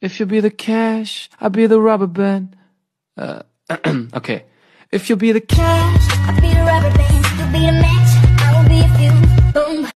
If you be the cash, I'll be the rubber band. Uh, okay. If you be the cash, I'll be the rubber band.